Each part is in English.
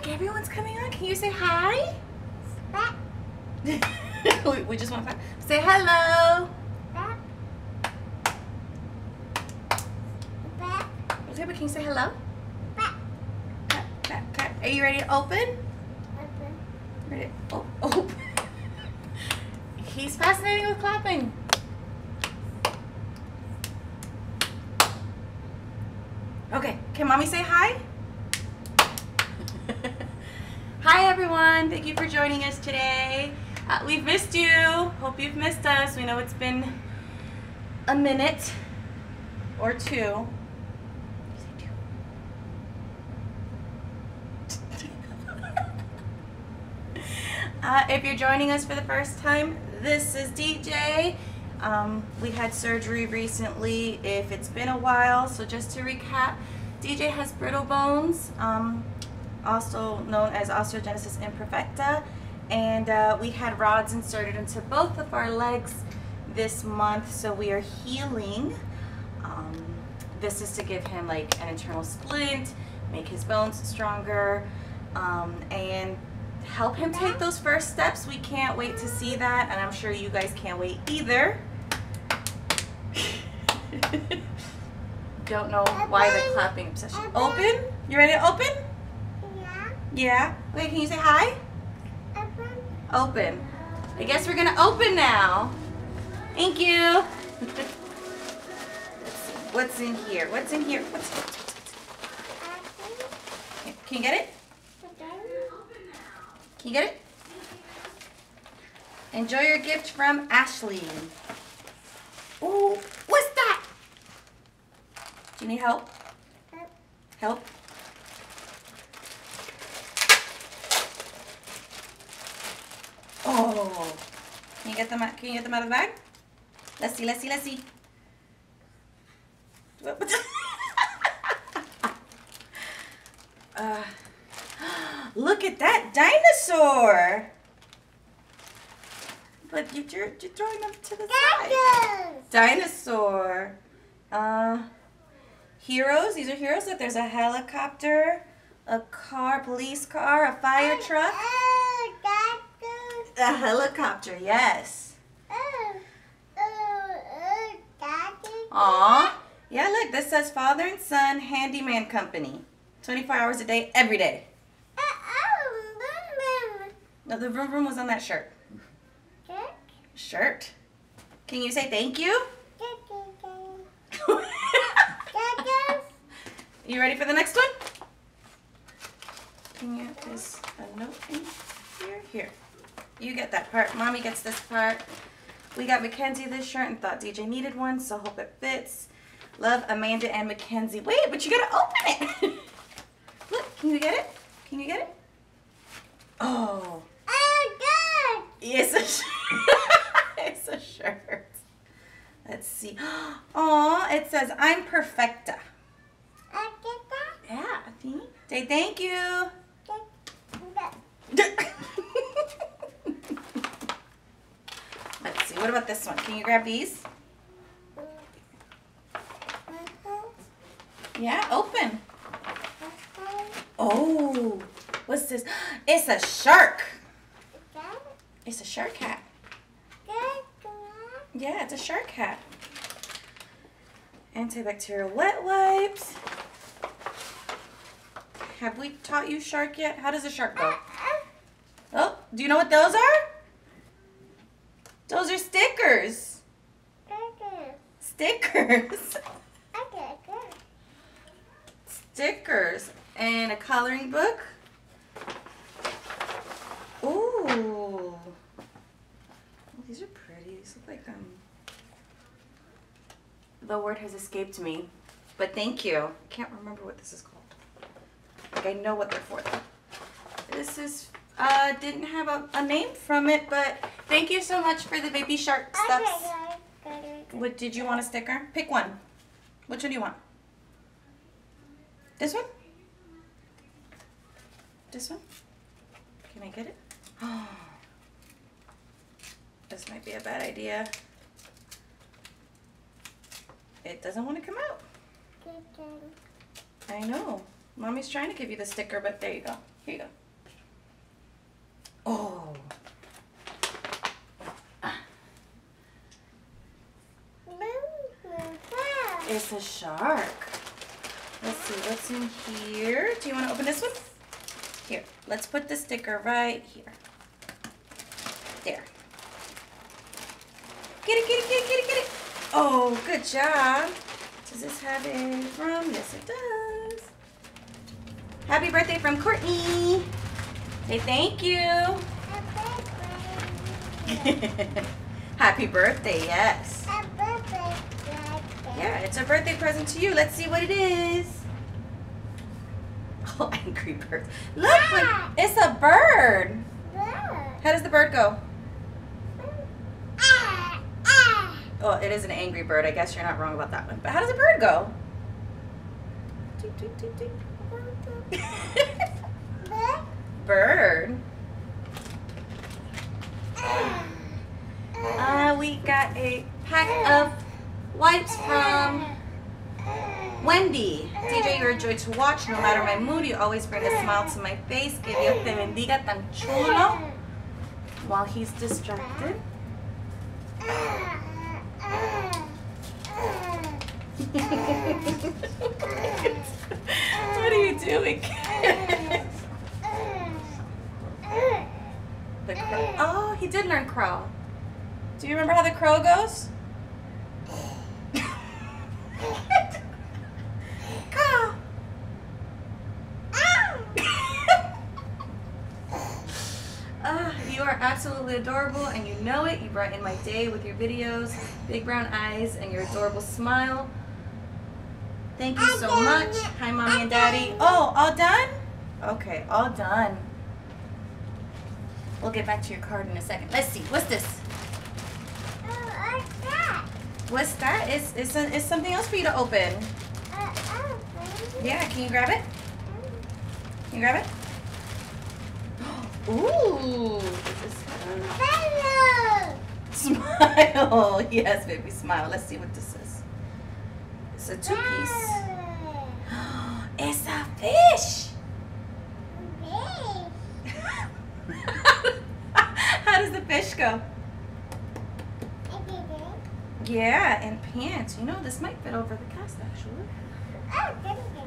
look, everyone's coming on. Can you say hi? we, we just want to say hello. Okay, but can you say hello? Clap, clap, clap. Are you ready to open? Ready? Oh, open. He's fascinating with clapping. Okay, can mommy say hi? Hi everyone, thank you for joining us today. Uh, we've missed you. Hope you've missed us. We know it's been a minute or two. Uh, if you're joining us for the first time, this is DJ. Um, we had surgery recently. If it's been a while, so just to recap, DJ has brittle bones, um, also known as osteogenesis imperfecta, and uh, we had rods inserted into both of our legs this month, so we are healing. Um, this is to give him like an internal splint, make his bones stronger, um, and help him take those first steps. We can't wait to see that, and I'm sure you guys can't wait either. Don't know why the clapping obsession. Open? You ready to open? Yeah. Wait, can you say hi? Open. Open. I guess we're gonna open now. Thank you. What's in here? What's in here? What's Can you get it? Can you get it? Enjoy your gift from Ashley. Ooh, what's that? Do you need help? Help? Can you get them out? Can you get them out of the bag? Let's see. Let's see. Let's see. uh, look at that dinosaur! But you, you're, you're throwing them to the side. Dinosaur. Uh, heroes. These are heroes. Look, there's a helicopter, a car, police car, a fire truck. A helicopter, yes. Aw. Yeah, look, this says Father and Son Handyman Company. 24 hours a day, every day. No, the vroom vroom was on that shirt. Shirt. Can you say thank you? you ready for the next one? Can you, a note in here? Here. You get that part. Mommy gets this part. We got Mackenzie this shirt and thought DJ needed one, so hope it fits. Love Amanda and Mackenzie. Wait, but you gotta open it. Look, can you get it? Can you get it? Oh. It's a shirt. it's a shirt. Let's see. Oh, it says I'm perfecta. Yeah, see? Say thank you. Let's see. What about this one? Can you grab these? Yeah, open. Oh, what's this? It's a shark. It's a shark hat. Yeah, it's a shark hat. Antibacterial wet wipes. Have we taught you shark yet? How does a shark go? Oh, do you know what those are stickers. Stickers. Stickers. And a coloring book. Ooh. Oh, these are pretty. These look like um. The word has escaped me, but thank you. I can't remember what this is called. Like I know what they're for though. This is uh didn't have a, a name from it, but thank you so much for the baby shark stuffs. What did you want a sticker? Pick one. Which one do you want? This one? This one? Can I get it? this might be a bad idea. It doesn't want to come out. I know. Mommy's trying to give you the sticker, but there you go. Here you go. Oh. It's a shark. Let's see what's in here. Do you want to open this one? Here, let's put the sticker right here. There. Get it, get it, get it. Oh, good job. Does this have a from? Yes, it does. Happy birthday from Courtney. Say thank you. Happy birthday, yes. Yeah, it's a birthday present to you. Let's see what it is. Oh, angry bird. Look, Ah. it's a bird. How does the bird go? Oh, it is an angry bird. I guess you're not wrong about that one. But how does a bird go? Bird. Uh, we got a pack of wipes from Wendy. DJ, you're a joy to watch. No matter my mood, you always bring a smile to my face. Que Dios te bendiga tan chulo. While he's distracted. What are you doing? the crow. Oh, he did learn crow. Do you remember how the crow goes? crow. Ah, you are absolutely adorable and you know it. You brighten my day with your videos, big brown eyes, and your adorable smile. Thank you so much. Hi, mommy and daddy. Oh, all done? Okay, all done. We'll get back to your card in a second. Let's see. What's this? What's that? It's, it's, a, it's something else for you to open. Yeah, can you grab it? Can you grab it? Ooh, this is fun. Smile. Yes, baby, smile. Let's see what this is. It's a two piece. It's a fish. How does the fish go? Yeah, and pants. You know, this might fit over the cast actually.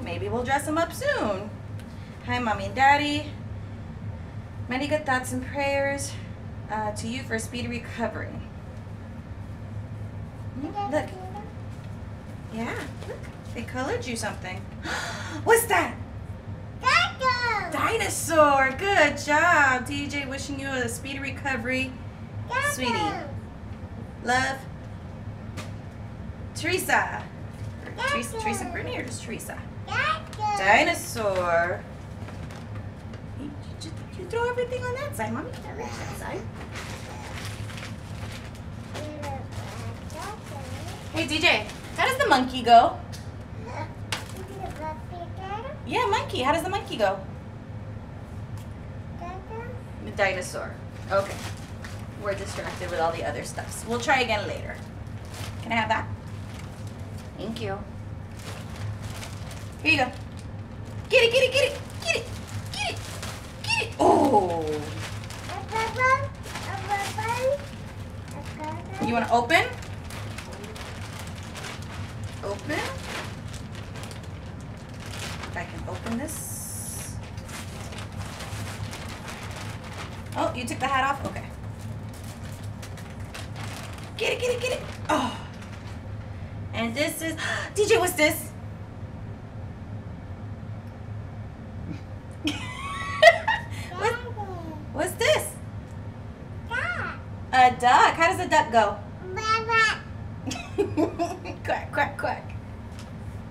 Maybe we'll dress them up soon. Hi, mommy and daddy. Many good thoughts and prayers uh, to you for a speedy recovery. Look, yeah, look, they colored you something. What's that? Dinosaur. Dinosaur. Good job, DJ. Wishing you a speedy recovery. Sweetie. Love. Teresa. Teresa, Teresa Brittany or just Teresa? Dinosaur. Throw everything on that side, mommy. Can't reach that side. Hey DJ, how does the monkey go? Yeah, monkey. How does the monkey go? The dinosaur. Okay. We're distracted with all the other stuff. So we'll try again later. Can I have that? Thank you. Here you go. Get it, get it, get it, get it. Oh. You want to open? Open. If I can open this. Oh, you took the hat off? Okay. Get it, get it, get it. Oh. And this is DJ, what's this? what, what's this? A duck. How does a duck go? quack, quack, quack.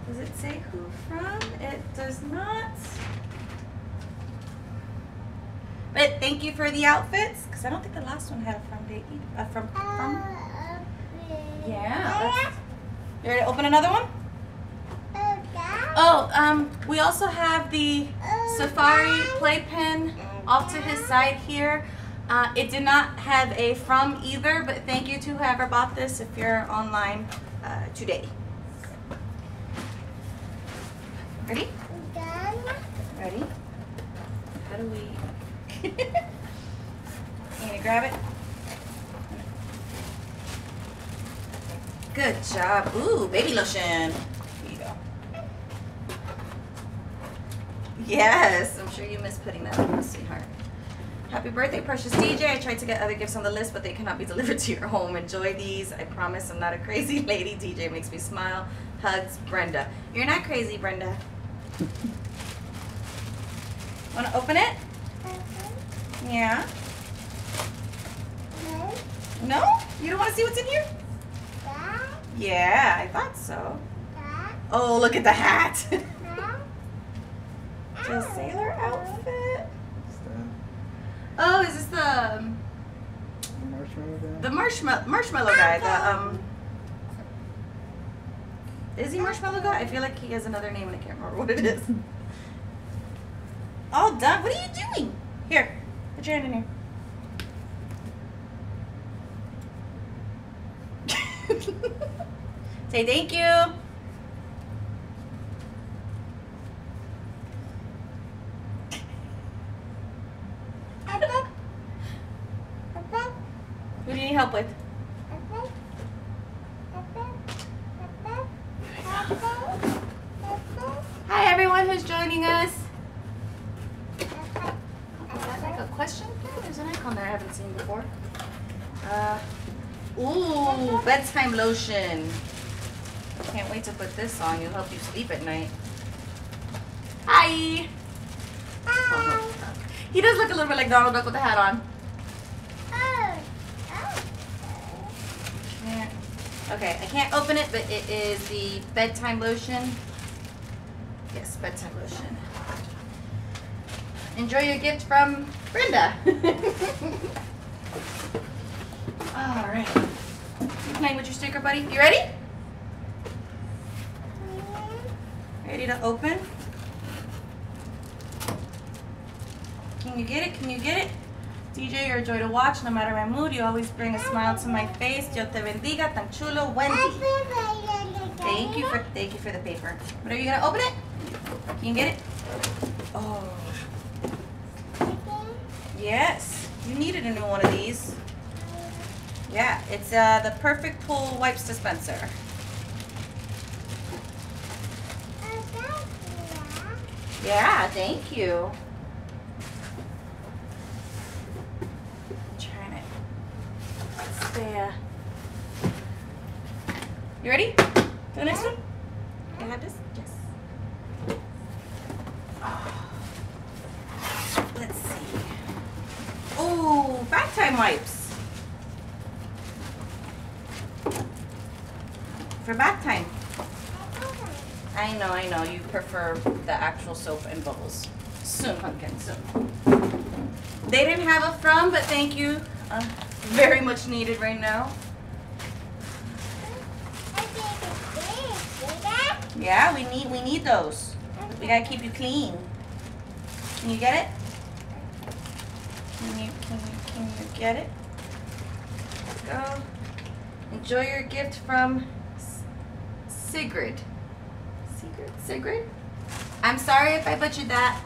Does it say who from? It does not. But thank you for the outfits, because I don't think the last one had a from date. Uh, from, from. Yeah. You ready to open another one? Oh, um, we also have the Safari playpen off to his side here. Uh, it did not have a from either, but thank you to whoever bought this if you're online uh, today. Ready? Ready? How do we? you gonna grab it? Good job. Ooh, baby lotion. Here you go. Yes, I'm sure you miss putting that on, sweetheart. Happy birthday, precious DJ. I tried to get other gifts on the list, but they cannot be delivered to your home. Enjoy these. I promise I'm not a crazy lady. DJ makes me smile. Hugs, Brenda. You're not crazy, Brenda. Want to open it? Uh-huh. Yeah. No? No? You don't want to see what's in here? Yeah, I thought so. Oh, look at the hat. the sailor ah. outfit. What's that? Oh, is this the um, The marshmallow guy? the marshmallow marshmallow guy? The um. Is he marshmallow guy? I feel like he has another name and I can't remember what it is. All done. What are you doing? Here, put your hand in here. Say thank you. Who do you need help with? Hi everyone who's joining us. Is that like a question thing? There's an icon there I haven't seen before. Uh, ooh, bedtime lotion. Can't wait to put this on. It'll help you sleep at night. Hi. He does look a little bit like Donald Duck with the hat on. Yeah. Okay, I can't open it, but it is the bedtime lotion. Yes, bedtime lotion. Enjoy your gift from Brenda. All right. You playing with your sticker, buddy? You ready? Ready to open? Can you get it? Can you get it? DJ, you're a joy to watch. No matter my mood, you always bring a smile to my face. Dios te bendiga, tan chulo, Wendy. Thank you for thank you for the paper. But are you gonna open it? Can you get it? Oh, yes. You needed a new one of these. Yeah, it's uh, the perfect pool wipes dispenser. Yeah, thank you. Uh... You ready? For the next one? Can I have this? Yes. Oh. Let's see. Oh, bath time wipes. For bath time. I know, I know. You prefer the actual soap and bubbles. Soon, pumpkin, soon. They didn't have a from, but thank you. Uh, very much needed right now. Yeah, we need we need those. We gotta keep you clean. Can you get it? Can you can you can you get it? Let's go. Enjoy your gift from Sigrid. Sigrid? Sigrid? I'm sorry if I butchered that.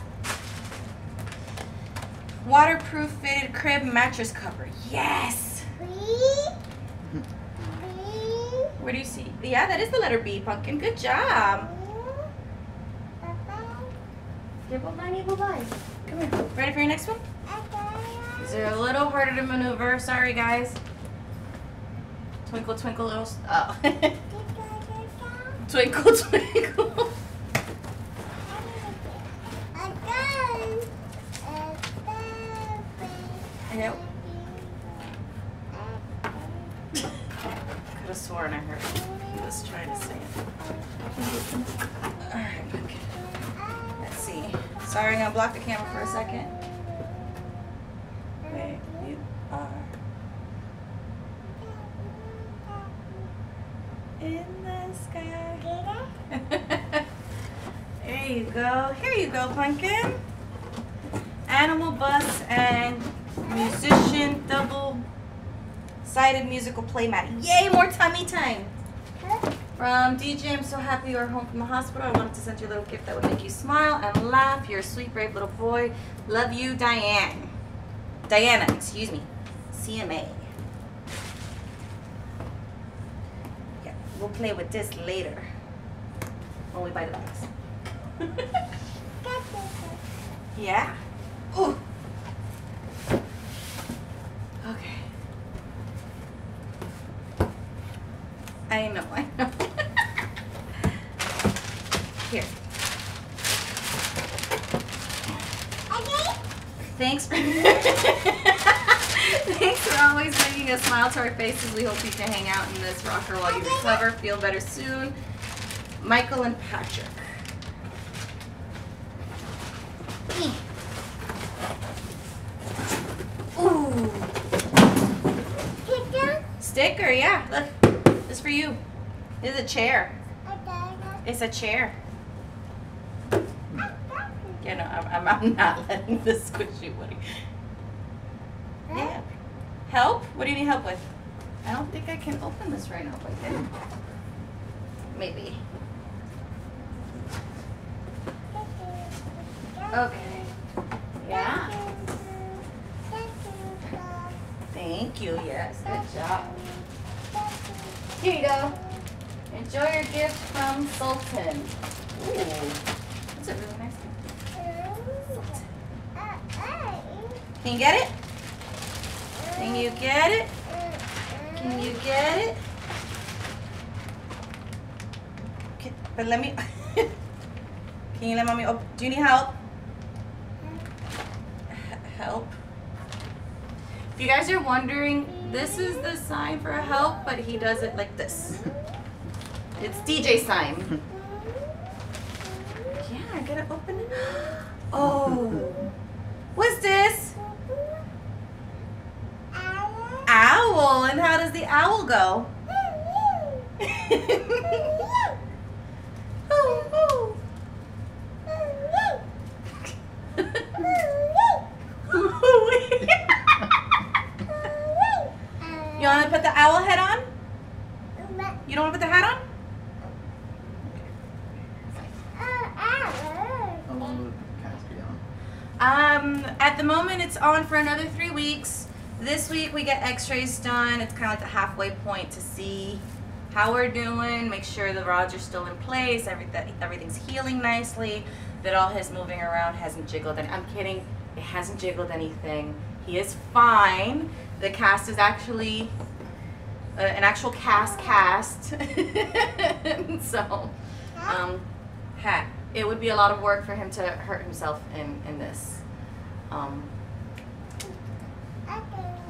Waterproof fitted crib mattress cover. Yes! Where do you see? Yeah, that is the letter B, Pumpkin. Good job. Bye Come here. Ready for your next one? These are a little harder to maneuver. Sorry, guys. Twinkle, twinkle, little. Oh. twinkle, twinkle. Yep. Could have sworn I heard he was trying to say it. Alright, Pumpkin. Let's see. Sorry, I'm gonna block the camera for a second. There you are. In the sky. there you go. Here you go, Pumpkin. Animal bus and musician double sided musical play playmat. Yay, more tummy time. From DJ, I'm so happy you are home from the hospital. I wanted to send you a little gift that would make you smile and laugh. You're a sweet, brave little boy. Love you, Diane. Diana, excuse me. CMA. Yeah, we'll play with this later. When we buy the box. yeah. Ooh. Okay. I know, I know. Here. Thanks for Thanks for always making a smile to our faces. We hope you can hang out in this rocker while you recover. Feel better soon. Michael and Patrick. Ooh. Sticker, yeah. Look. This is for you. It's a chair. It's a chair. Yeah, no, I'm, I'm, I'm not letting this squishy Woody. Yeah. Help? What do you need help with? I don't think I can open this right now, but I. Maybe. Okay. Yeah. Thank you. Yes. Good job. Here you go. Enjoy your gift from Sultan. Ooh. That's a really nice gift. Can you get it? Can you get it? Can you get it? Okay, but let me. Can you let mommy open? Do you need help? Help. If you guys are wondering, this is the sign for help, but he does it like this. It's DJ sign. Yeah, I gotta open it. Oh, what's this? Owl. Owl. And how does the owl go? oh, oh. you want to put the owl head on? You don't want to put the hat on? How long will the cast be on? Um, at the moment, it's on for another three weeks. This week we get X-rays done. It's kind of like the halfway point to see how we're doing, make sure the rods are still in place, every, that everything's healing nicely, that all his moving around hasn't jiggled. And I'm kidding, it hasn't jiggled anything. He is fine. The cast is actually uh, an actual cast cast. so, um, hat. It would be a lot of work for him to hurt himself in in this. Um,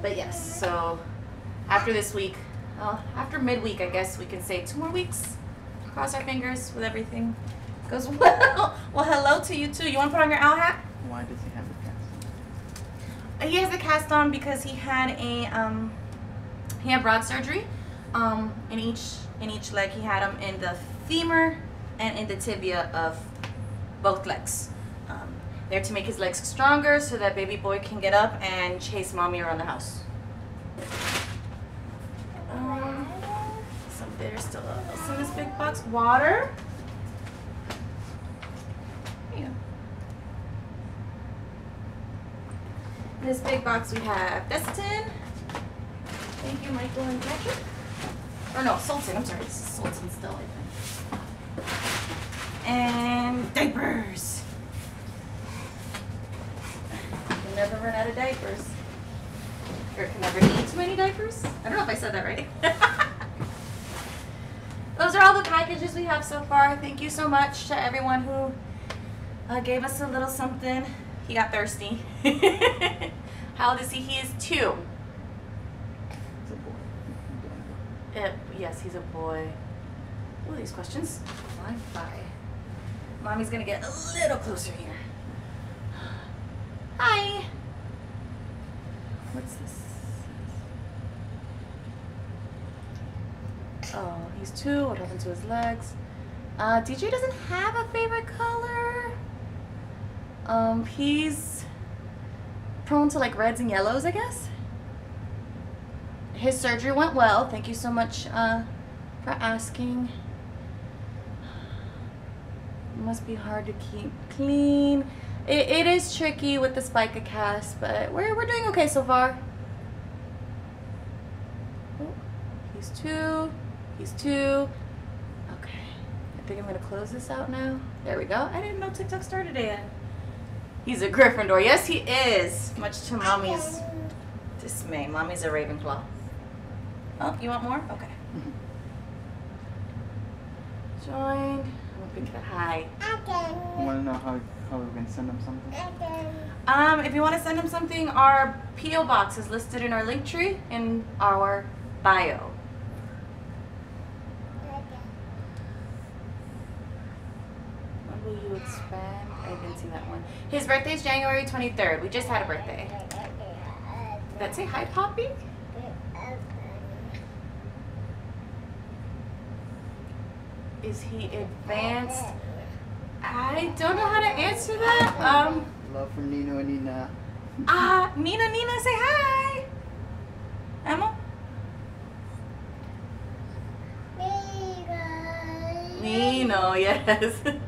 but yes, so after this week, well, after midweek, I guess we can say two more weeks. Cross our fingers with everything goes well. well, hello to you too. You want to put on your owl hat? Why does he have the cast? He has the cast on because he had a um, he had rod surgery um, in each in each leg. He had them in the femur and in the tibia of both legs. Um, they're to make his legs stronger so that baby boy can get up and chase mommy around the house. Um, some there's still else in this big box. Water. Go. In this big box we have Desitin. Thank you, Michael and Patrick. Or no, Sultan. I'm sorry, Sultan still, I think. And diapers. Can never run out of diapers. Or can never need too many diapers. I don't know if I said that right. Those are all the packages we have so far. Thank you so much to everyone who uh, gave us a little something. He got thirsty. How old is he? He is two. It's a boy. Uh, yes, he's a boy. Ooh, these questions by. Mommy's gonna get a little closer here. Hi what's this? Oh, he's two. What happened to his legs? Uh, DJ doesn't have a favorite color. Um, he's prone to like reds and yellows, I guess. His surgery went well. Thank you so much uh, for asking. It must be hard to keep clean. It, it is tricky with the spica cast, but we're, we're doing okay so far. Oh, he's two. He's two. Okay. I think I'm going to close this out now. There we go. I didn't know TikTok started yet. He's a Gryffindor. Yes, he is. Much to mommy's dismay. Mommy's a Ravenclaw. Oh, you want more? Okay. Mm-hmm. Joined. I'm gonna pick the high. You want to know how, how we can send them something? Um, if you want to send him something, our PO box is listed in our link tree in our bio. Will you expand? I didn't see that one. His birthday is January 23rd. We just had a birthday. Did that say hi, Poppy? Is he advanced? I don't know how to answer that. Um, Love from Nino and Nina. ah, Nina, Nina, say hi. Emma? Nino, yes. Will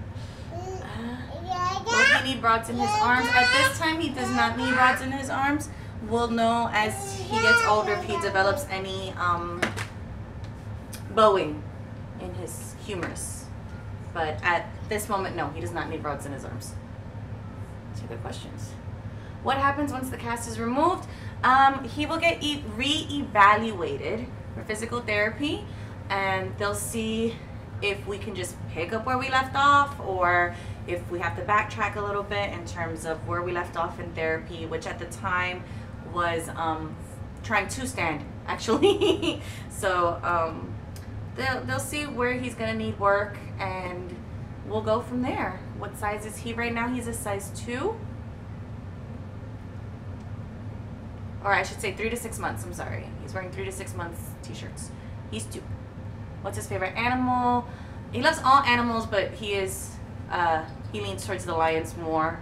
he need rods in his arms? At this time, he does not need rods in his arms. We'll know as he gets older if he develops any um, bowing in his humerus. But at this moment, no, he does not need rods in his arms. Two good questions. What happens once the cast is removed? Um, he will get e- re-evaluated for physical therapy, and they'll see if we can just pick up where we left off, or if we have to backtrack a little bit in terms of where we left off in therapy, which at the time was um, trying to stand, actually. so um, they'll they'll see where he's gonna need work, and we'll go from there. What size is he right now? He's a size two. or I should say three to six months. I'm sorry. He's wearing three to six months t-shirts. He's two. What's his favorite animal? He loves all animals, but he is uh, he leans towards the lions more,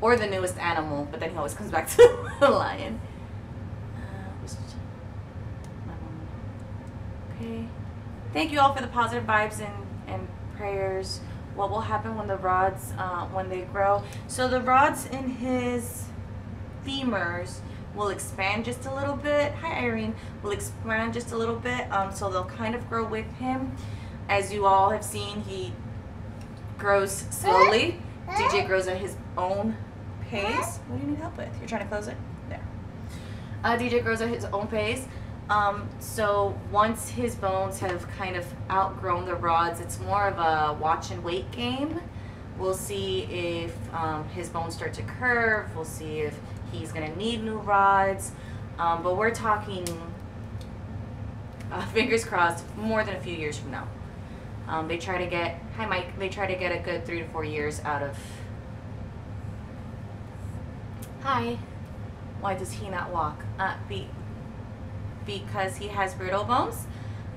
or the newest animal. But then he always comes back to the lion. Uh. Okay. Thank you all for the positive vibes and, and prayers. What will happen when the rods uh, when they grow? So the rods in his femurs will expand just a little bit. Hi Irene. Will expand just a little bit. Um, so they'll kind of grow with him. As you all have seen, he grows slowly. DJ grows at his own pace. What do you need help with? You're trying to close it? There. Uh, DJ grows at his own pace. Um, so once his bones have kind of outgrown the rods, it's more of a watch and wait game. We'll see if um, his bones start to curve. We'll see if he's going to need new rods. Um, but we're talking, uh, fingers crossed, more than a few years from now. Um, they try to get, hi Mike, they try to get a good three to four years out of. Hi. Why does he not walk? Uh, be, because he has brittle bones.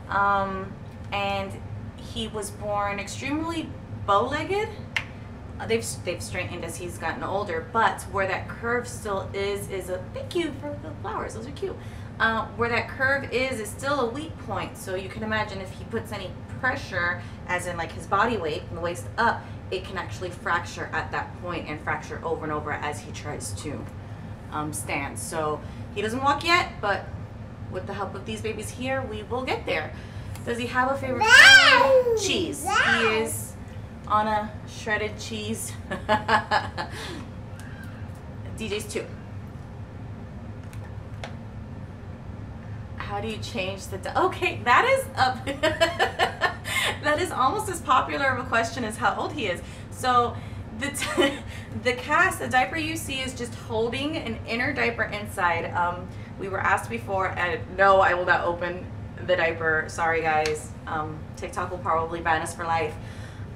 Um, and he was born extremely bow-legged. Uh, they've they've straightened as he's gotten older, but where that curve still is is a thank you for the flowers. Those are cute. Uh, where that curve is is still a weak point. So you can imagine if he puts any pressure, as in like his body weight from the waist up, it can actually fracture at that point and fracture over and over as he tries to um, stand. So he doesn't walk yet, but with the help of these babies here, we will get there. Does he have a favorite food? Cheese. He is on a shredded cheese. DJ's two. How do you change the okay? That is up. that is almost as popular of a question as how old he is. So the t- the cast, the diaper you see is just holding an inner diaper inside. Um, we were asked before, and no, I will not open the diaper. Sorry, guys. Um, TikTok will probably ban us for life.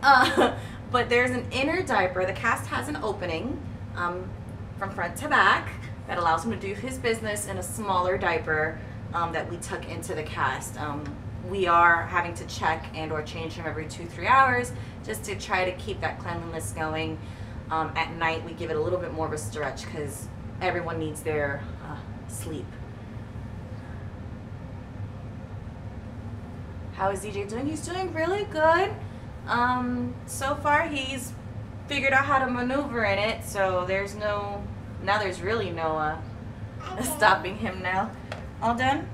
Uh, but there's an inner diaper. The cast has an opening um, from front to back that allows him to do his business in a smaller diaper um, that we tuck into the cast. Um, we are having to check and or change him every two three hours just to try to keep that cleanliness going. Um, at night we give it a little bit more of a stretch because everyone needs their uh, sleep. How is DJ doing? He's doing really good. Um, so far he's figured out how to maneuver in it, so there's no now there's really no uh, stopping him now. All done?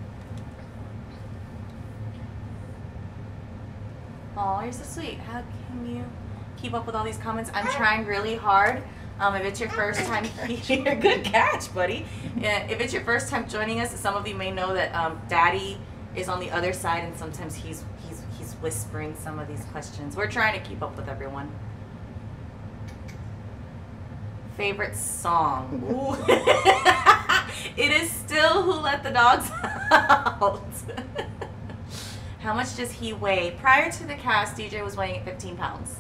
Oh, you're so sweet. How can you keep up with all these comments? I'm trying really hard. Um, if it's your first time here, good catch, buddy. Yeah, if it's your first time joining us, some of you may know that um, Daddy is on the other side, and sometimes he's he's he's whispering some of these questions. We're trying to keep up with everyone. Favorite song? It is still "Who Let the Dogs Out." How much does he weigh? Prior to the cast, DJ was weighing at 15 pounds.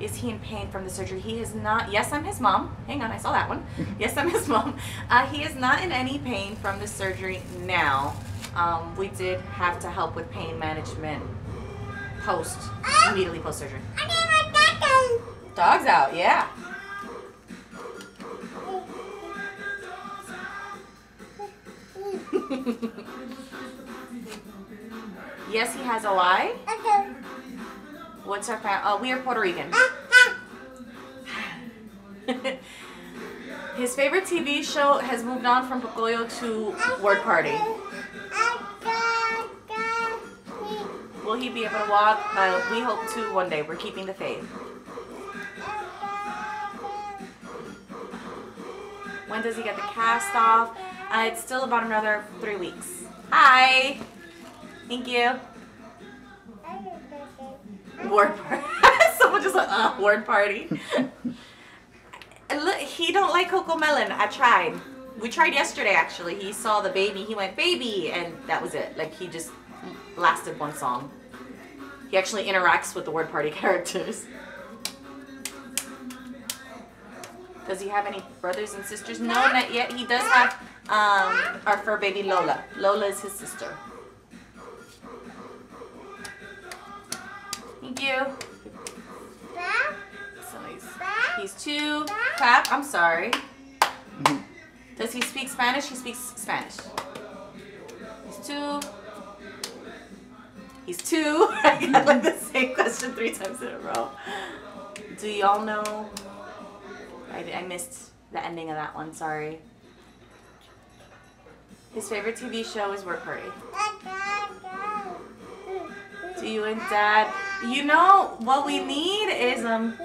Is he in pain from the surgery? He is not. Yes, I'm his mom. Hang on, I saw that one. Yes, I'm his mom. Uh, he is not in any pain from the surgery now. Um, we did have to help with pain management post, immediately post surgery. I need my back. Dog's out, yeah. yes, he has a why. What's our fam? Oh, we are Puerto Rican. His favorite TV show has moved on from Pocoyo to Word Party. Will he be able to walk? Uh, we hope to one day. We're keeping the faith. When does he get the cast off? Uh, it's still about another three weeks. Hi. Thank you. Word party. Someone just went, uh, word party. Look, he don't like Cocomelon. I tried. We tried yesterday actually. He saw the baby. He went baby, and that was it. Like he just lasted one song. He actually interacts with the word party characters. Does he have any brothers and sisters? No, not yet. He does have um, our fur baby Lola. Lola is his sister. Thank you. So he's, he's two. Clap. I'm sorry. Does he speak Spanish? He speaks Spanish. He's two. He's two. I got like the same question three times in a row. Do y'all know? I, I missed the ending of that one. Sorry. His favorite TV show is Word Party. Do you and Dad? You know what we need is um.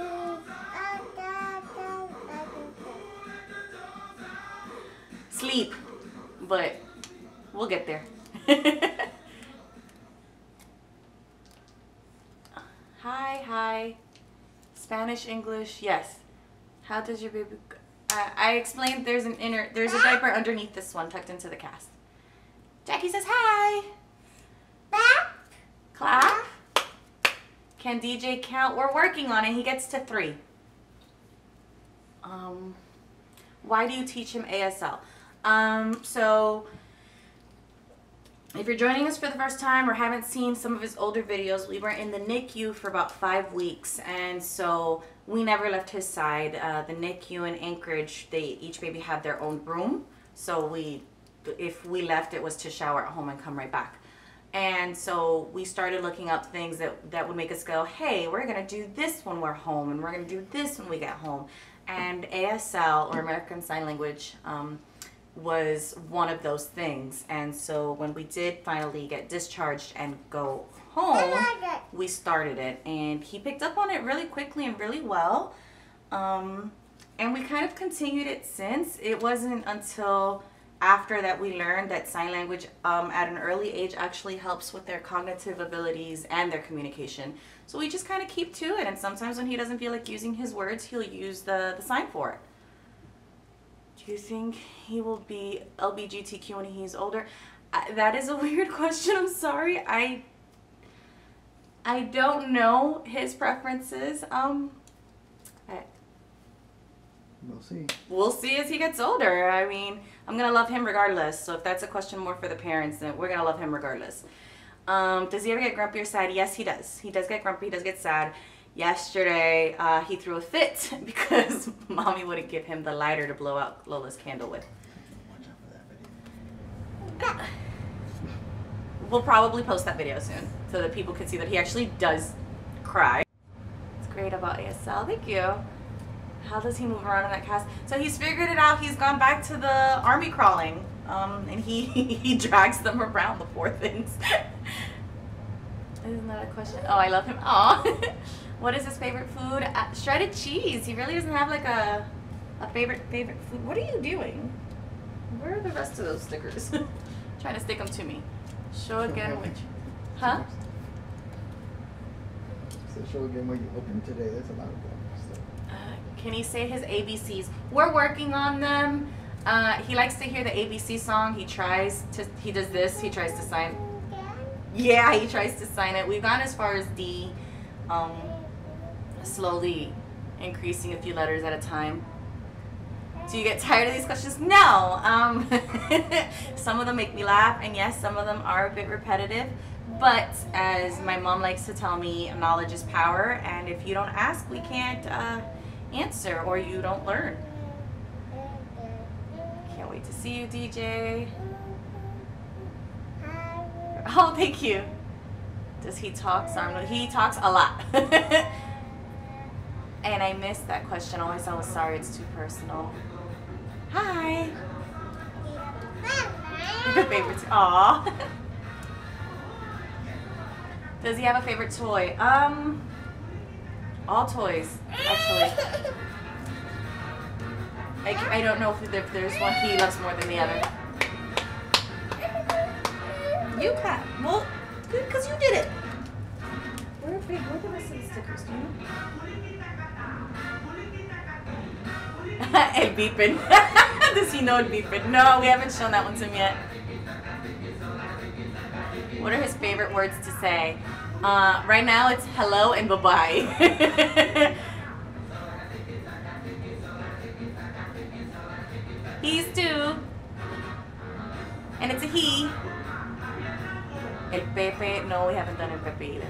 Sleep, but we'll get there. hi, hi. Spanish, English, yes. How does your baby? I, I explained there's an inner, there's a diaper underneath this one tucked into the cast. Jackie says hi. Clap. Can DJ count? We're working on it. He gets to three. Um, why do you teach him ASL? Um, so if you're joining us for the first time or haven't seen some of his older videos, we were in the NICU for about five weeks, and so we never left his side. Uh, the NICU in Anchorage, they each baby had their own room, so we, if we left, it was to shower at home and come right back. And so we started looking up things that, that would make us go, hey, we're going to do this when we're home, and we're going to do this when we get home. And ASL, or American Sign Language, um, was one of those things. And so when we did finally get discharged and go home, we started it. And he picked up on it really quickly and really well. Um, and we kind of continued it since. It wasn't until after that we learned that sign language um, at an early age actually helps with their cognitive abilities and their communication. So we just kind of keep to it. And sometimes when he doesn't feel like using his words, he'll use the, the sign for it. Do you think he will be LBGTQ when he's older? I, that is a weird question. I'm sorry. I I don't know his preferences. Um, I, We'll see. we'll see as he gets older. I mean, I'm gonna love him regardless. So if that's a question more for the parents, then we're gonna love him regardless. Um, does he ever get grumpy or sad? Yes, he does. He does get grumpy. He does get sad. Yesterday, uh, he threw a fit because mommy wouldn't give him the lighter to blow out Lola's candle with. We'll probably post that video soon. so that people can see that he actually does cry. It's great about ASL. Thank you. How does he move around in that cast? So he's figured it out. He's gone back to the army crawling, um, and he he drags them around the poor things. Isn't that a question? Oh, I love him. Aw. what is his favorite food? Uh, shredded cheese. He really doesn't have like a a favorite favorite food. What are you doing? Where are the rest of those stickers? Trying to stick them to me. Show again which. Huh? So show again what you opened today. That's a lot of can he say his ABCs? We're working on them. Uh, he likes to hear the ABC song. He tries to. He does this. He tries to sign. Yeah, he tries to sign it. We've gone as far as D. Um, slowly increasing a few letters at a time. Do you get tired of these questions? No. Um, some of them make me laugh, and yes, some of them are a bit repetitive. But as my mom likes to tell me, knowledge is power, and if you don't ask, we can't uh, answer or you don't learn. Can't wait to see you, DJ. Oh, thank you. Does he talk? Sorry, he talks a lot. and I missed that question. Always, I was sorry. It's too personal. Hi. Your favorite? Aw. Does he have a favorite toy? Um, all toys, actually. I, I don't know if there- there's one he loves more than the other. You clap. Well, good, because you did it. Where, wait, where are the rest of the stickers? Do you know? El beeping. Does he know El beeping? No, we haven't shown that one to him yet. What are his favorite words to say? Uh, right now it's hello and bye-bye. He's two. And it's a he. El Pepe. No, we haven't done El Pepe either.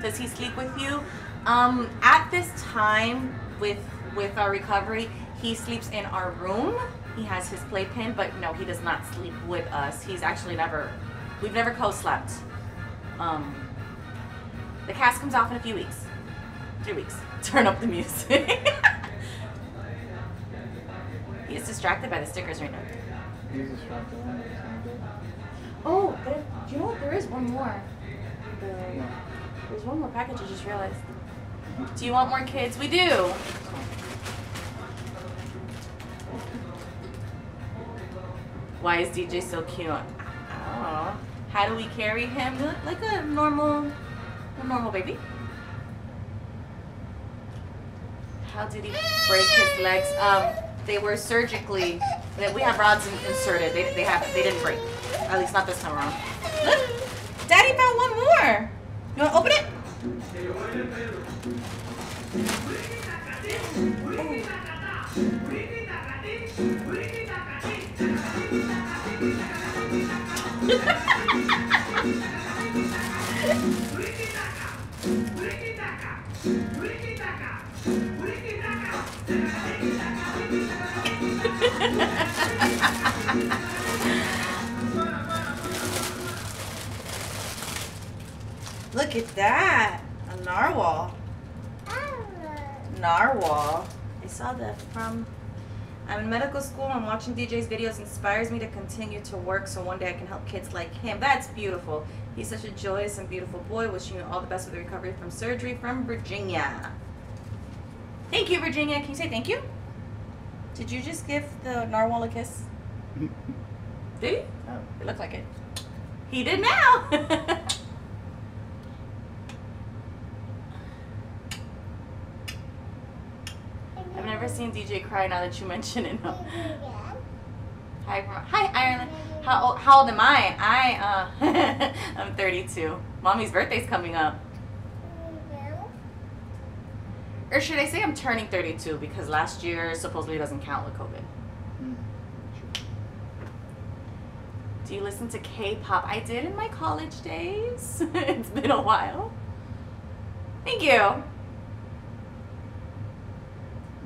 Does he sleep with you? Um, at this time, with with our recovery, he sleeps in our room. He has his playpen, but no, he does not sleep with us. He's actually never, we've never co-slept. Um, the cast comes off in a few weeks, three weeks. Turn up the music. he is distracted by the stickers right now. He's distracted. on it, it's. Oh, there, do you know what? There is one more. The- There's one more package I just realized. Do you want more kids? We do. Why is DJ so cute? Oh. How do we carry him? Like a normal, a normal baby. How did he break his legs? Um, they were surgically. That we have rods in- inserted. They, they have they didn't break. At least not this time around. Look, Daddy found one more. You want to open it? Look at that. A narwhal. Narwhal. I saw that from. I'm in medical school and watching DJ's videos inspires me to continue to work so one day I can help kids like him. That's beautiful. He's such a joyous and beautiful boy. Wishing you all the best with the recovery from surgery from Virginia. Thank you, Virginia. Can you say thank you? Did you just give the narwhal a kiss? Did he? Oh, it looked like it. He did now. I've never seen DJ cry now that you mention it. No. Hi, hi, Ireland. How old, how old am I? I uh, I'm 32. Mommy's birthday's coming up. Or should I say I'm turning 32 because last year supposedly doesn't count with COVID. Hmm. Do you listen to K-pop? I did in my college days. it's been a while. Thank you.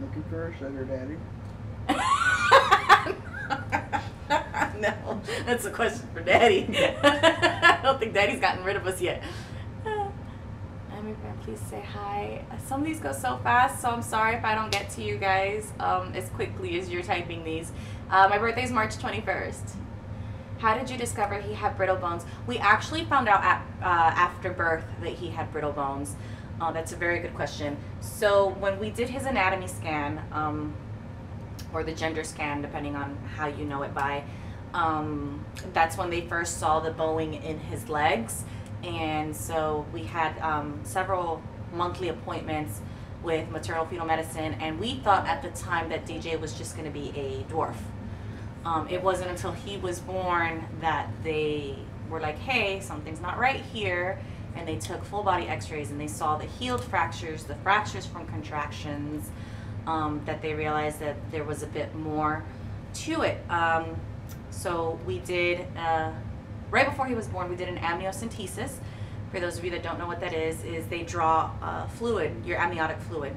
Looking for a sugar daddy. no, that's a question for Daddy. I don't think Daddy's gotten rid of us yet. please say hi. Some of these go so fast, so I'm sorry if I don't get to you guys um, as quickly as you're typing these. Uh, my birthday is March 21st. How did you discover he had brittle bones? We actually found out at, uh, after birth that he had brittle bones. Uh, that's a very good question. So when we did his anatomy scan, um, or the gender scan, depending on how you know it by, um, that's when they first saw the bowing in his legs. And so we had um, several monthly appointments with maternal fetal medicine, and we thought at the time that DJ was just going to be a dwarf. Um, it wasn't until he was born that they were like, hey, something's not right here. And they took full body x rays and they saw the healed fractures, the fractures from contractions, um, that they realized that there was a bit more to it. Um, so we did, uh, right before he was born, we did an amniocentesis. For those of you that don't know what that is, is they draw uh, fluid, your amniotic fluid.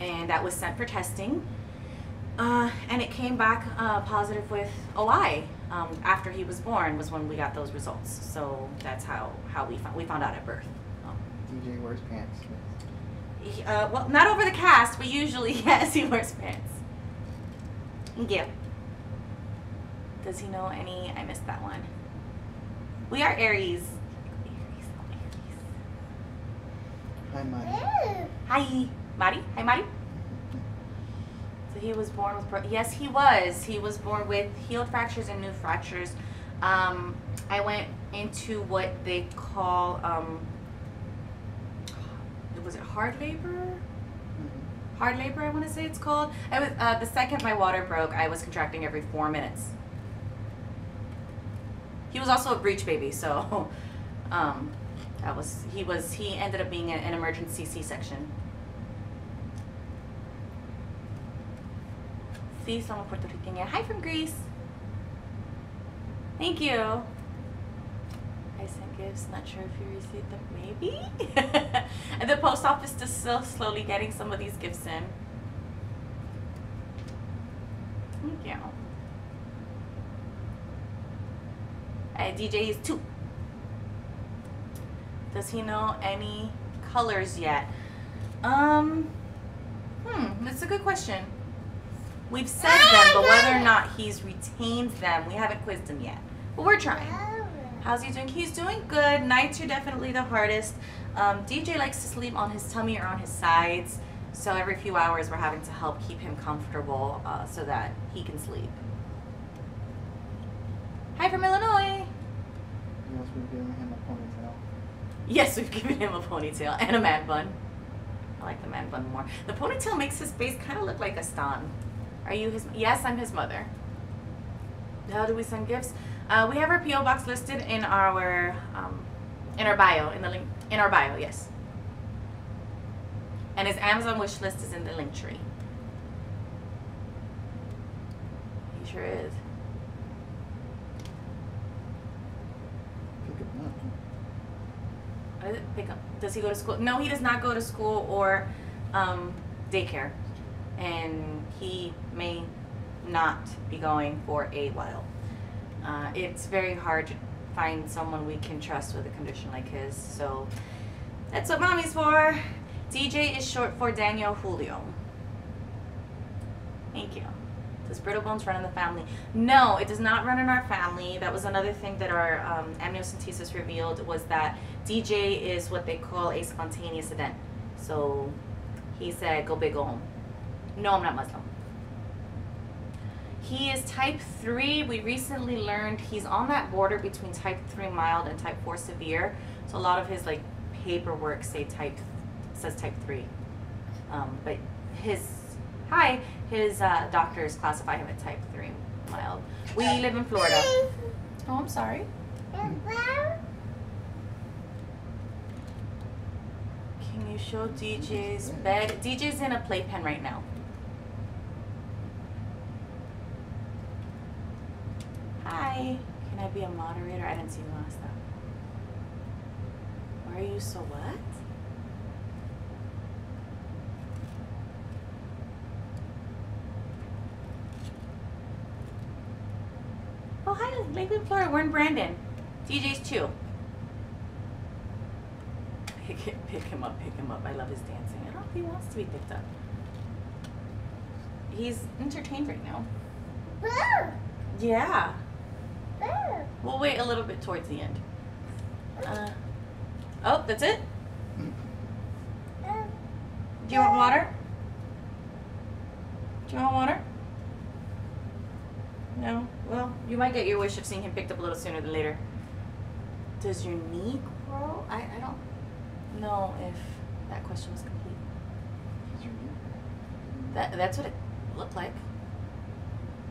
And that was sent for testing. Uh, and it came back uh, positive with OI um, after he was born was when we got those results. So that's how, how we found we found out at birth. Um, DJ wears pants. he- uh, well, not over the cast, but usually yes, he wears pants. You. Does he know any? I missed that one. We are Aries. Aries, Aries. Hi, Mari. Hi, Mari. Hi, Mari. So he was born with, bro- yes, he was. He was born with healed fractures and new fractures. Um, I went into what they call, um, was it hard labor? Mhm. Hard labor, I want to say it's called. I was uh, the second my water broke, I was contracting every four minutes. He was also a breech baby, so um, that was he was he ended up being an, emergency C-section. Sí, somos puertorriqueña. Hi from Greece. Thank you. I sent gifts. Not sure if you received them. Maybe. and the post office is still slowly getting some of these gifts in. Thank you. DJ is two. Does he know any colors yet? Um, hmm, that's a good question. We've said them, but whether or not he's retained them, we haven't quizzed him yet. But we're trying. How's he doing? He's doing good. Nights are definitely the hardest. Um, DJ likes to sleep on his tummy or on his sides. So every few hours, we're having to help keep him comfortable uh, so that he can sleep. Hi from Illinois. Yes, we're giving him a ponytail. Yes, we've given him a ponytail and a man bun. I like the man bun more. The ponytail makes his face kind of look like a stan. Are you his? Yes, I'm his mother. How do we send gifts? Uh, we have our PO box listed in our um, in our bio in the link in our bio. Yes. And his Amazon wish list is in the link tree. He sure is. Pick him up. What is it? Pick up. Does he go to school? No, he does not go to school or um, daycare, and he may not be going for a while. Uh, it's very hard to find someone we can trust with a condition like his. So that's what mommy's for. DJ is short for Daniel Julio. Thank you. Does brittle bones run in the family? No, it does not run in our family. That was another thing that our um, amniocentesis revealed was that DJ is what they call a spontaneous event. So he said, go big, go home. No, I'm not Muslim. He is type 3. We recently learned he's on that border between type 3 mild and type 4 severe. So a lot of his like paperwork say type says type 3. Um, but his hi, his uh, doctors classify him at type 3 mild. We live in Florida. Oh, I'm sorry. Can you show DJ's bed? DJ's in a playpen right now. Hi. Can I be a moderator? I didn't see you last time. Why are you so what? Oh, hi, Lakewood, Florida. We're in Brandon. DJ's two. Pick it, pick him up, pick him up. I love his dancing. I don't know if he wants to be picked up. He's entertained right now. Yeah. We'll wait a little bit towards the end. Uh, oh, that's it? Do you want water? Do you want water? No? Well, you might get your wish of seeing him picked up a little sooner than later. Does your knee grow? I, I don't know if that question was complete. Is your knee? That, that's what it looked like.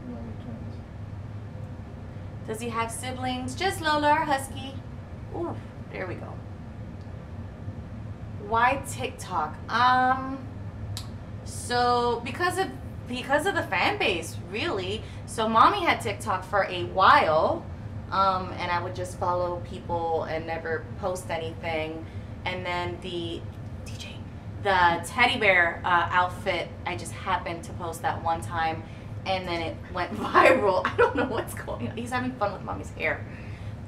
You want your twins? Does he have siblings? Just Lola, our husky. Ooh, there we go. Why TikTok? Um, so because of because of the fan base, really. So mommy had TikTok for a while, um, and I would just follow people and never post anything. And then the DJ, the teddy bear uh, outfit, I just happened to post that one time, and then it went viral. I don't know what's going on. He's having fun with mommy's hair.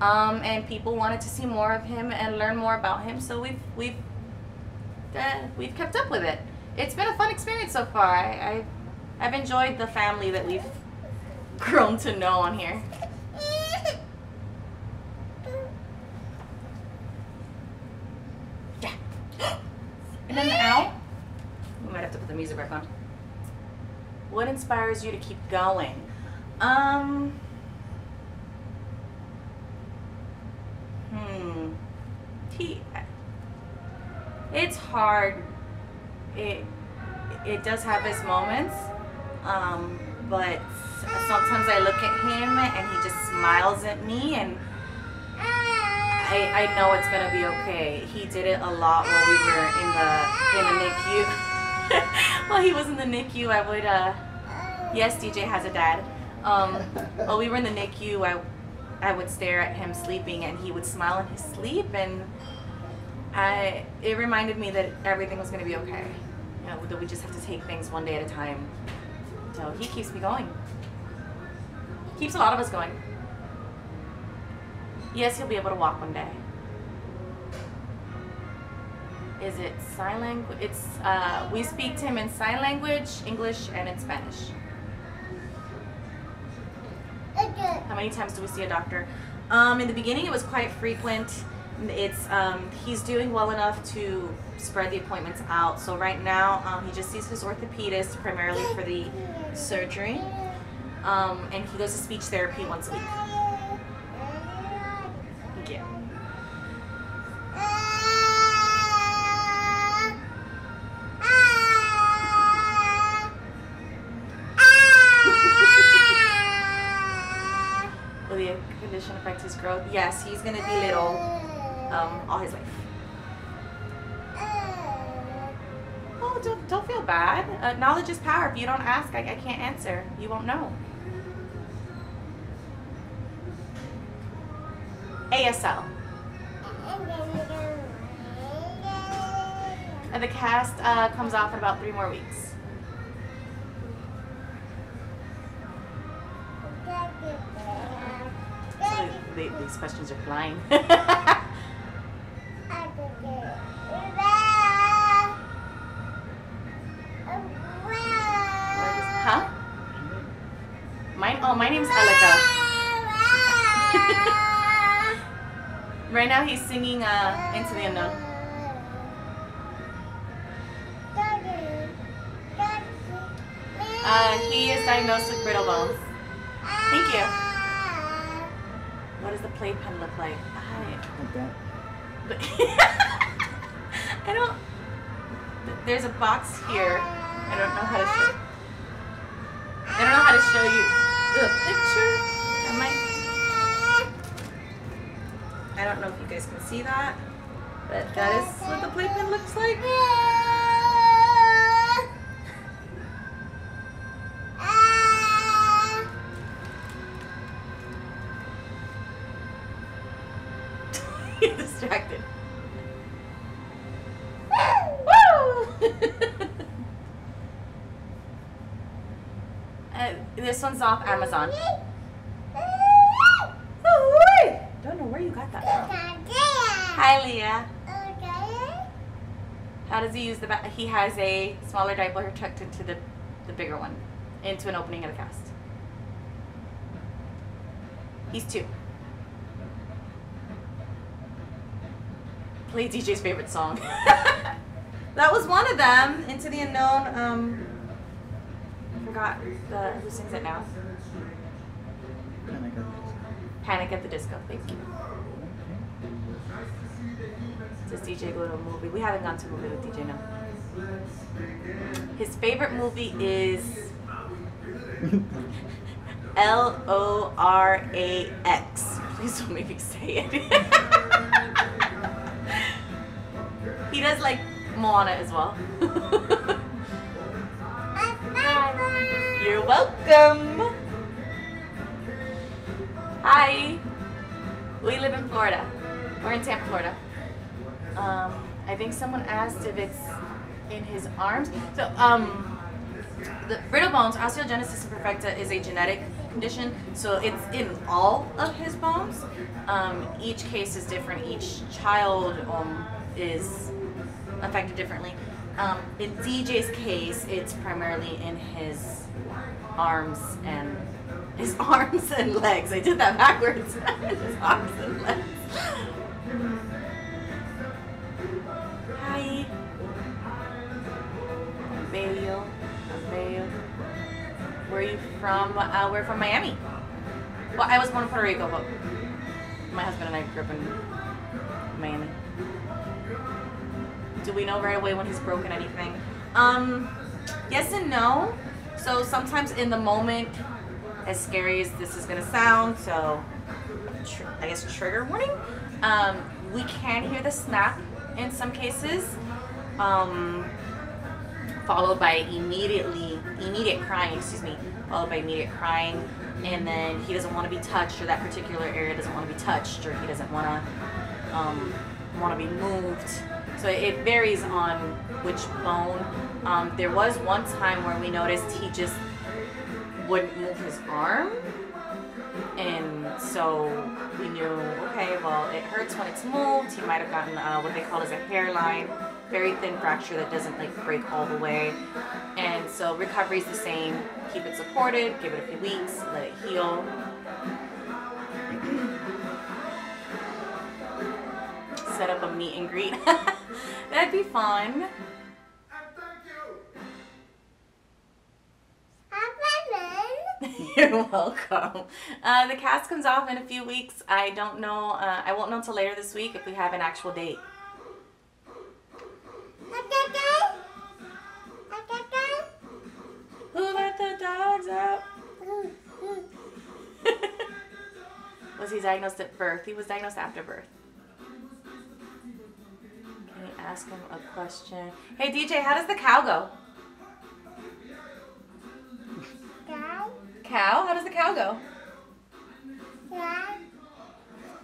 Um, and people wanted to see more of him and learn more about him, so we've we've uh, we've kept up with it. It's been a fun experience so far. I, I I've enjoyed the family that we've grown to know on here. Yeah. And then the owl. We might have to put the music back. What inspires you to keep going? Um. Hmm. He. It's hard. It. It does have its moments. Um. But sometimes I look at him and he just smiles at me and. I, I know it's gonna be okay. He did it a lot while we were in the in the NICU. while he was in the NICU, I would uh yes, DJ has a dad. Um, while we were in the NICU, I I would stare at him sleeping and he would smile in his sleep and I it reminded me that everything was gonna be okay. You know, that we just have to take things one day at a time. So he keeps me going. Keeps a lot of us going. Yes, he'll be able to walk one day. Is it sign language? It's uh, we speak to him in sign language, English, and in Spanish. How many times do we see a doctor? Um, in the beginning, it was quite frequent. It's um, he's doing well enough to spread the appointments out. So right now, um, he just sees his orthopedist primarily for the surgery, um, and he goes to speech therapy once a week. Will the condition affect his growth? Yes, he's gonna be little um, all his life. Oh, don't, don't feel bad. Uh, knowledge is power. If you don't ask, I, I can't answer. You won't know. ASL. And the cast uh, comes off in about three more weeks. They, these questions are flying. huh? Mine? Oh, my name's Elika. right now he's singing uh, Into the Unknown. Like that. I don't. There's a box here. I don't know how to show. I don't know how to show you the picture. I? I don't know if you guys can see that, but that is what the playpen looks like. This one's off Amazon. Don't know where you got that from. Hi, Leah. How does he use the ba- He has a smaller diaper tucked into the, the bigger one, into an opening of the cast. He's two. Play DJ's favorite song. that was one of them. Into the unknown. Um, I forgot the who sings it now. Panic at the Disco. Panic at the Disco. Thank you. Does DJ go to a movie? We haven't gone to a movie with DJ now. His favorite movie is L O R A X. Please don't make me say it. he does like Moana as well. welcome. Hi. We live in Florida. We're in Tampa, Florida. Um, I think someone asked if it's in his arms. So, um, the brittle bones, osteogenesis imperfecta, is a genetic condition. So it's in all of his bones. Um, each case is different. Each child um, is affected differently. Um, in DJ's case, it's primarily in his arms and his arms and legs. I did that backwards. his arms and legs. Hi. Bello. Bello. Where are you from? Uh, we're from Miami. Well, I was born in Puerto Rico, but my husband and I grew up in Miami. Do we know right away when he's broken anything? Um, yes and no. So sometimes in the moment, as scary as this is gonna sound, so I guess trigger warning. Um, we can hear the snap in some cases, um, followed by immediately immediate crying. Excuse me, followed by immediate crying, and then he doesn't want to be touched, or that particular area doesn't want to be touched, or he doesn't want to um, want to be moved. So it varies on which bone. Um, there was one time where we noticed he just wouldn't move his arm. And so we knew, okay, well, it hurts when it's moved. He might have gotten uh, what they call as a hairline, very thin fracture that doesn't like break all the way. And so recovery is the same. Keep it supported, give it a few weeks, let it heal. Set up a meet and greet. That'd be fun. You're welcome. Uh, the cast comes off in a few weeks. I don't know. Uh, I won't know until later this week if we have an actual date. Who let the dogs out? was he diagnosed at birth? He was diagnosed after birth. Can you ask him a question? Hey DJ, how does the cow go? Cow? How does the cow go?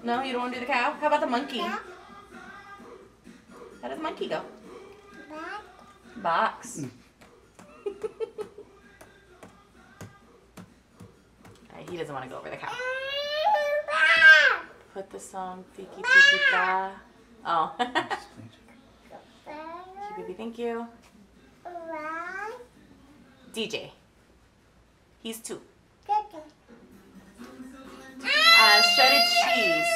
No, you don't want to do the cow? How about the monkey? How does the monkey go? Box. Hmm. Alright, he doesn't want to go over the cow. Put the song Tiki Tiki Ta. Oh. baby, thank you. DJ. He's two. Uh, shredded cheese.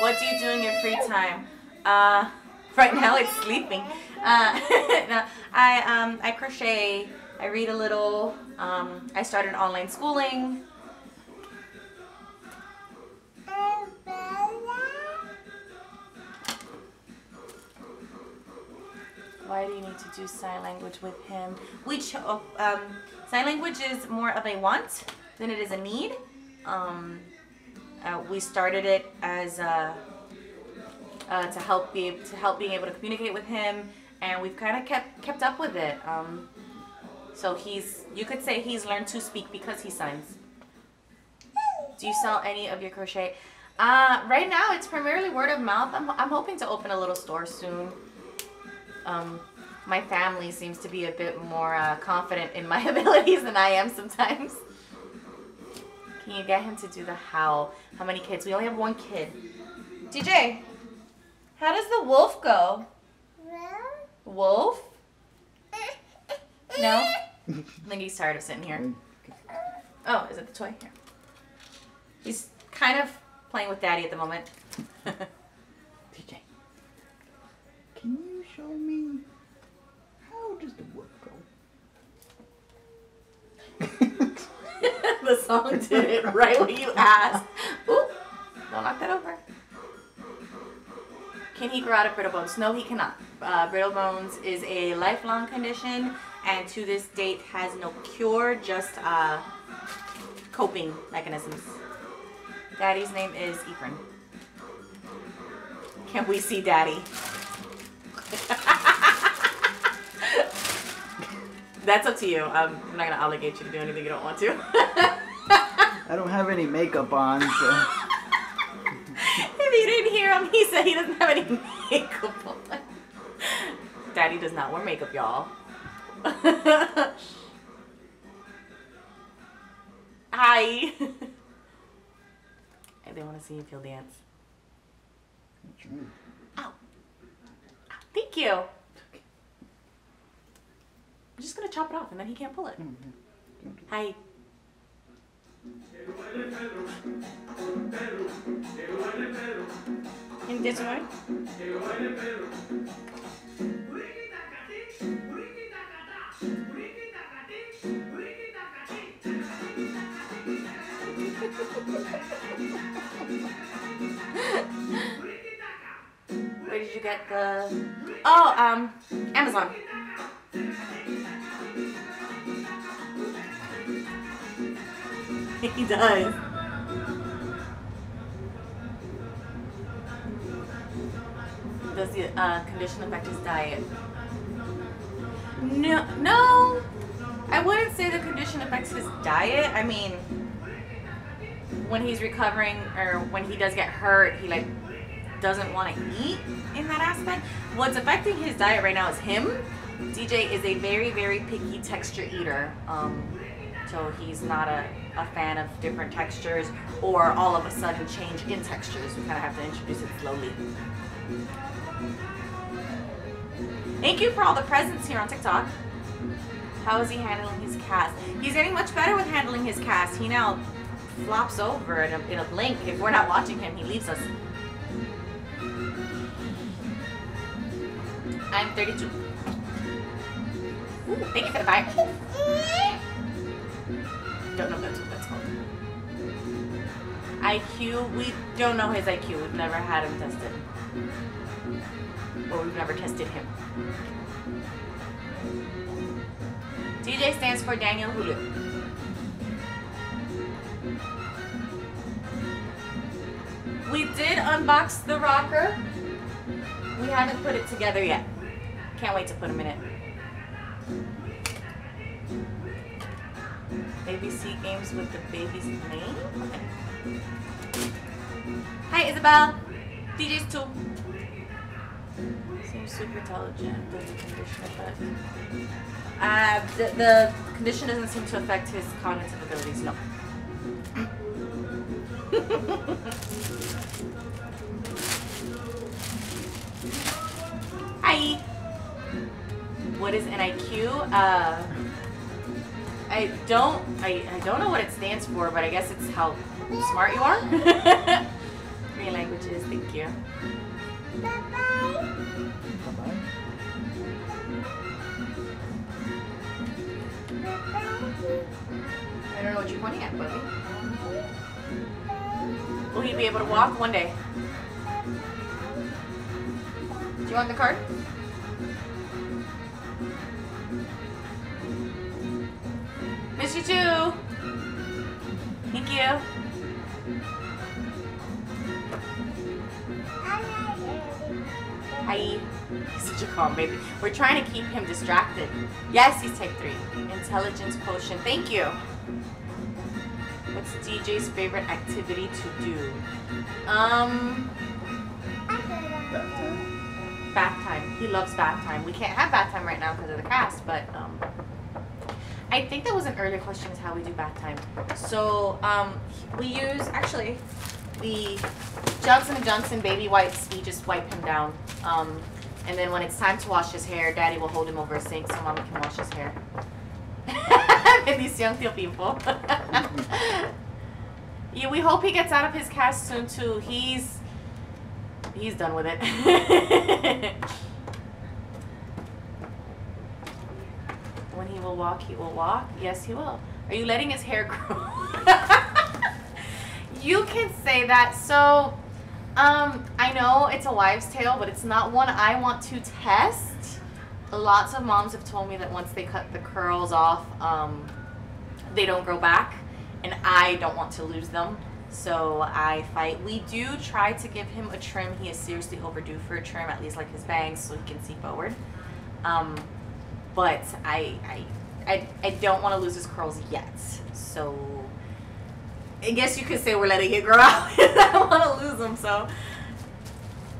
What do you do in your free time? Uh, right now it's sleeping. Uh, no, I um, I crochet. I read a little. Um, I started online schooling. Why do you need to do sign language with him? We cho- um, sign language is more of a want than it is a need. Um, uh, we started it as a, uh, to help be to help being able to communicate with him, and we've kind of kept kept up with it. Um, so he's you could say he's learned to speak because he signs. Do you sell any of your crochet? Uh, right now it's primarily word of mouth. I'm, I'm hoping to open a little store soon. Um, my family seems to be a bit more uh, confident in my abilities than I am sometimes. Can you get him to do the howl? How many kids? We only have one kid. DJ, how does the wolf go? Wolf? No? I think he's tired of sitting here. Mm. Oh, is it the toy? Here. He's kind of playing with Daddy at the moment. DJ, can you show me how does the work go? the song did it right when you asked. Ooh, don't knock that over. Can he grow out of brittle bones? No, he cannot. Uh, brittle bones is a lifelong condition and to this date has no cure, just uh, coping mechanisms. Daddy's name is Ephraim. Can we see Daddy? That's up to you. Um, I'm not gonna obligate you to do anything you don't want to. I don't have any makeup on, so. if you didn't hear him, he said he doesn't have any makeup on. Daddy does not wear makeup, y'all. Hi. they want to see you feel dance. Ow. Ow. Thank you. I'm just gonna chop it off and then he can't pull it. Hi. In this one? Where did you get the? Oh, um, Amazon. he does. Does the uh, condition affect his diet? No, no. I wouldn't say the condition affects his diet. I mean, when he's recovering or when he does get hurt, he like doesn't want to eat in that aspect. What's affecting his diet right now is him. DJ is a very, very picky texture eater. Um, so he's not a, a fan of different textures or all of a sudden change in textures. We kind of have to introduce it slowly. Thank you for all the presents here on TikTok. How is he handling his cast? He's getting much better with handling his cast. He now flops over in a, in a blink. If we're not watching him, he leaves us. I'm 32. Thank you for the fire. Don't know if that's what that's called. IQ, we don't know his IQ. We've never had him tested. Or we've never tested him. DJ stands for Daniel Julio. We did unbox the rocker. We haven't put it together yet. Can't wait to put him in it. ABC games with the baby's name? Hi Isabel. DJ's two. Seems super intelligent. Does the condition affect? Uh, the, the condition doesn't seem to affect his cognitive abilities, no. Hi. What is NIQ? Uh, I don't. I, I don't know what it stands for, but I guess it's how smart you are. Three languages. Thank you. Bye-bye. Bye bye. I don't know what you're pointing at, Bubby. Will he be able to walk one day? Do you want the card? Miss you too. Thank you. Hi. He's such a calm baby. We're trying to keep him distracted. Yes, he's type 3. Intelligence potion. Thank you. What's DJ's favorite activity to do? Um, Bath time. bath time. He loves bath time. We can't have bath time right now because of the cast, but um, I think that was an earlier question is how we do bath time. So um, we use actually the Johnson & Johnson baby wipes. We just wipe him down. Um, And then when it's time to wash his hair, Daddy will hold him over a sink so Mama can wash his hair. Bendición, tío Pimpo. yeah, we hope he gets out of his cast soon too. He's he's done with it. when he will walk, he will walk. Yes, he will. Are you letting his hair grow? you can say that. So, um, I know it's a wives' tale, but it's not one I want to test. Lots of moms have told me that once they cut the curls off, um, they don't grow back, and I don't want to lose them. So I fight. We do try to give him a trim. He is seriously overdue for a trim, at least like his bangs, so he can see forward. Um, but I, I, I, I don't want to lose his curls yet. So I guess you could say we're letting it grow out. I don't want to lose them, so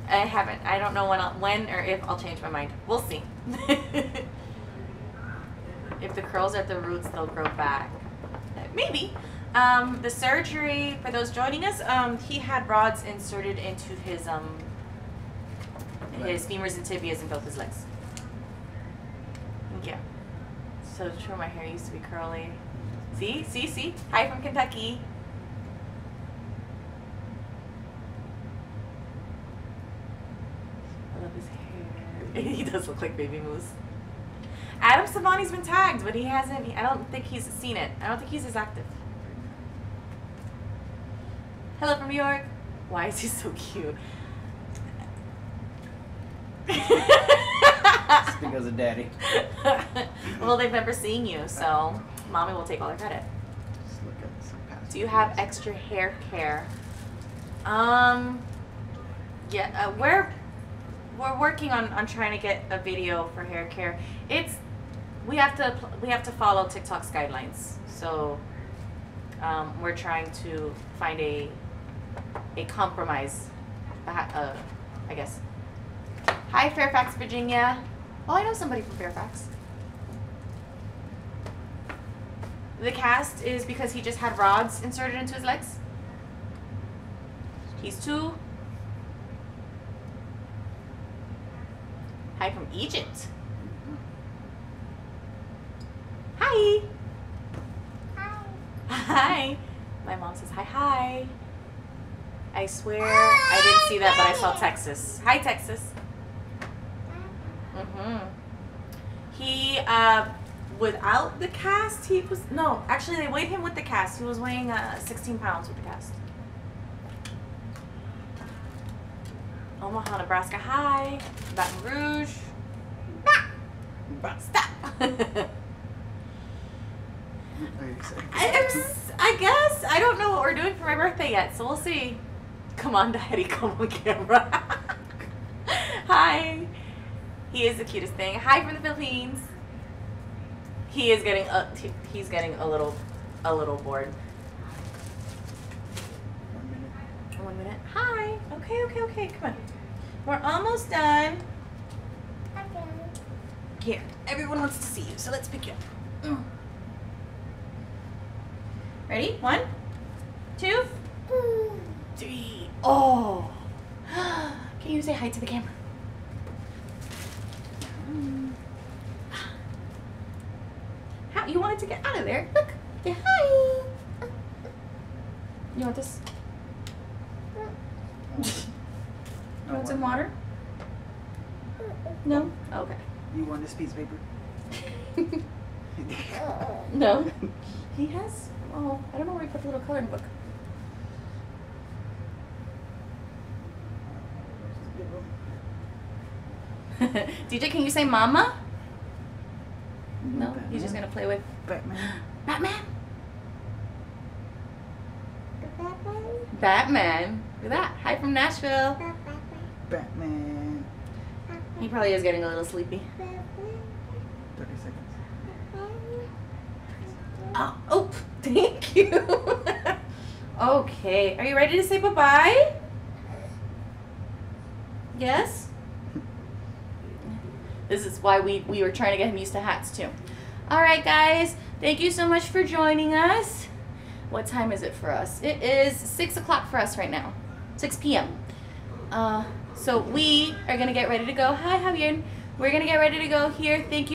I haven't. I don't know when, I'll, when or if I'll change my mind. We'll see. if the curls are at the roots, they'll grow back. Maybe. Um, the surgery for those joining us, um, he had rods inserted into his um, his femurs and tibias in both his legs. Yeah. So true. My hair used to be curly. See, see, see. Hi from Kentucky. I love his hair. he does look like baby moose. Adam Savani's been tagged, but he hasn't. I don't think he's seen it. I don't think he's as active. Hello from New York. Why is he so cute? It's because of daddy. well, they've never seen you, so mommy will take all the credit. Just look at some past Do you have extra hair care? Um, yeah, uh, we're we're working on, on trying to get a video for hair care. It's we have to we have to follow TikTok's guidelines, so um, we're trying to find a a compromise. Uh, I guess. Hi, Fairfax, Virginia. Oh, I know somebody from Fairfax. The cast is because he just had rods inserted into his legs. He's two. Hi from Egypt. Hi. Hi. Hi. My mom says hi, hi. I swear I didn't see that, but I saw Texas. Hi, Texas. Mm-hmm. He, uh, without the cast, he was, no, actually they weighed him with the cast. He was weighing, uh, 16 pounds with the cast. Omaha, Nebraska, hi. Baton Rouge. But Stop. are you? I, I guess. I don't know what we're doing for my birthday yet, so we'll see. Come on, Daddy, come on camera. Hi. He is the cutest thing. Hi from the Philippines. He is getting a, he- he's getting a little a little bored. One minute. One minute. Hi. Okay, okay, okay. Come on. We're almost done. Okay. Here. Everyone wants to see you, so let's pick you up. Mm. Ready? One, two, three. Oh. Can you say hi to the camera? How, you wanted to get out of there. Look. Say hi. You want this? You want some water? No? Okay. You want this piece of paper? no. He has, oh, I don't know where he put the little coloring book. DJ, can you say mama? Mm-hmm. No, he's just gonna play with Batman. Batman. Batman. Look at that. Hi from Nashville. Batman. He probably is getting a little sleepy. 30 seconds. Uh, oh, oh thank you. okay, are you ready to say bye bye? Yes? This is why we, we were trying to get him used to hats too. All right, guys, thank you so much for joining us. What time is it for us? It is 6 o'clock for us right now, 6 p.m. Uh, So we are gonna get ready to go. Hi, Javier. We're gonna get ready to go here. Thank you.